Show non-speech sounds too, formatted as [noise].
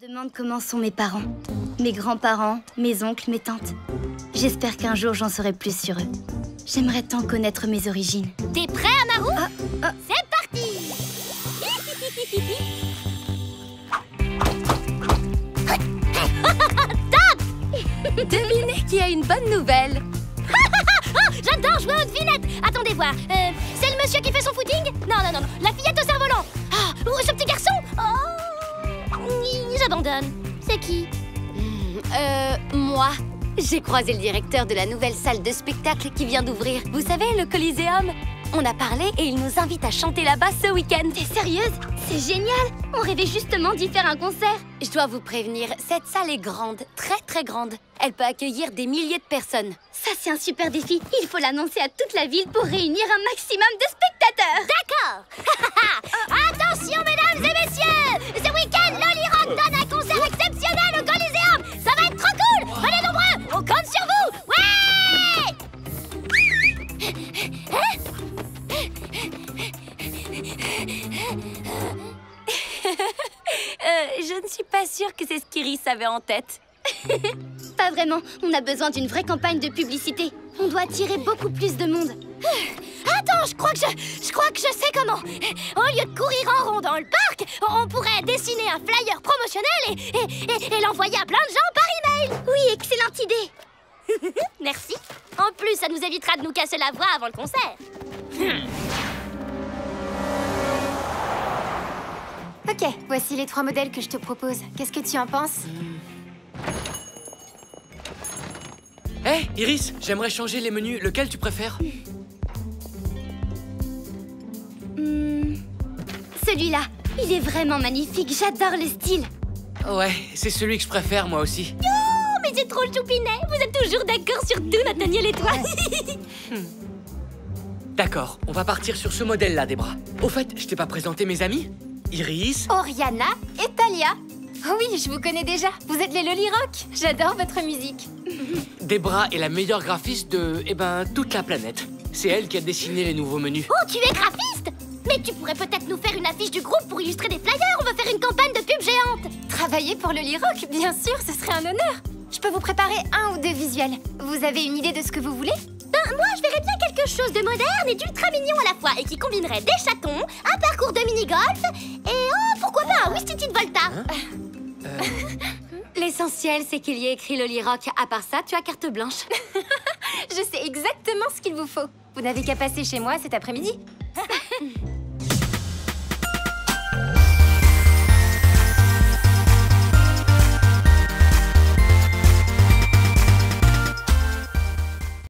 demande comment sont mes parents, mes grands-parents, mes oncles, mes tantes. J'espère qu'un jour j'en saurai plus sur eux. J'aimerais tant connaître mes origines. T'es prêt, Amaru Ah, ah. C'est parti [laughs] Devinez qui a une bonne nouvelle Oh, [laughs] J'adore jouer aux devinettes Attendez voir, euh, c'est le monsieur qui fait son footing Non, non, non, la fillette au cerf-volant Ah, ou ce petit garçon Oh J'abandonne. C'est qui Euh, moi. J'ai croisé le directeur de la nouvelle salle de spectacle qui vient d'ouvrir. Vous savez, le Coliseum On a parlé et il nous invite à chanter là-bas ce week-end. T'es sérieuse? C'est génial On rêvait justement d'y faire un concert Je dois vous prévenir, cette salle est grande, très très grande. Elle peut accueillir des milliers de personnes. Ça, c'est un super défi Il faut l'annoncer à toute la ville pour réunir un maximum de spectateurs D'accord [laughs] Euh, je ne suis pas sûre que c'est ce qu'Iris avait en tête. [laughs] Pas vraiment, on a besoin d'une vraie campagne de publicité. On doit attirer beaucoup plus de monde. Attends, je crois que je, je crois que je sais comment. Au lieu de courir en rond dans le parc, on pourrait dessiner un flyer promotionnel et, et, et- et l'envoyer à plein de gens par email. Oui, excellente idée [laughs] Merci. En plus, ça nous évitera de nous casser la voix avant le concert. [laughs] Ok, voici les trois modèles que je te propose. Qu'est-ce que tu en penses Hé, Iris, j'aimerais changer les menus. Lequel tu préfères Hmm, Celui-là, il est vraiment magnifique, j'adore le style Ouais, c'est celui que je préfère, moi aussi. Oh, mais c'est trop le choupinet. Vous êtes toujours d'accord sur tout, Nathaniel et toi. [laughs] D'accord, on va partir sur ce modèle-là, Debra. Au fait, je t'ai pas présenté mes amis Iris, Oriana et Talia. Oh oui, je vous connais déjà. Vous êtes les Loli Rock. J'adore votre musique. Debra est la meilleure graphiste de, eh ben, toute la planète. C'est elle qui a dessiné les nouveaux menus. Oh, tu es graphiste Mais tu pourrais peut-être nous faire une affiche du groupe pour illustrer des flyers. On veut faire une campagne de pub géante. Travailler pour Loli Rock, bien sûr, ce serait un honneur. Je peux vous préparer un ou deux visuels. Vous avez une idée de ce que vous voulez? Verrais bien quelque chose de moderne et d'ultra mignon à la fois et qui combinerait des chatons, un parcours de mini-golf et, oh, pourquoi pas un Wistiti de Volta [laughs] L'essentiel, c'est qu'il y ait écrit Loli Rock. À part ça, tu as carte blanche. [laughs] Je sais exactement ce qu'il vous faut. Vous n'avez qu'à passer chez moi cet après-midi. [laughs]